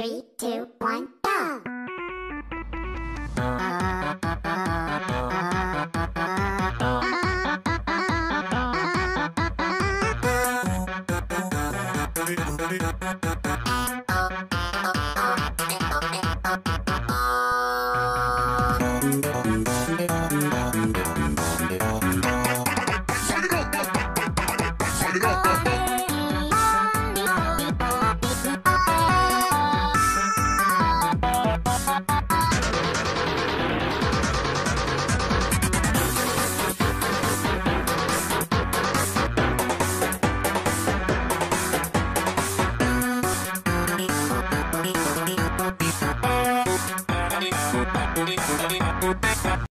three, two, one, go! It. ¡Papo, papo!